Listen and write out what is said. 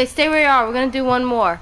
Okay, stay where you are. We're gonna do one more.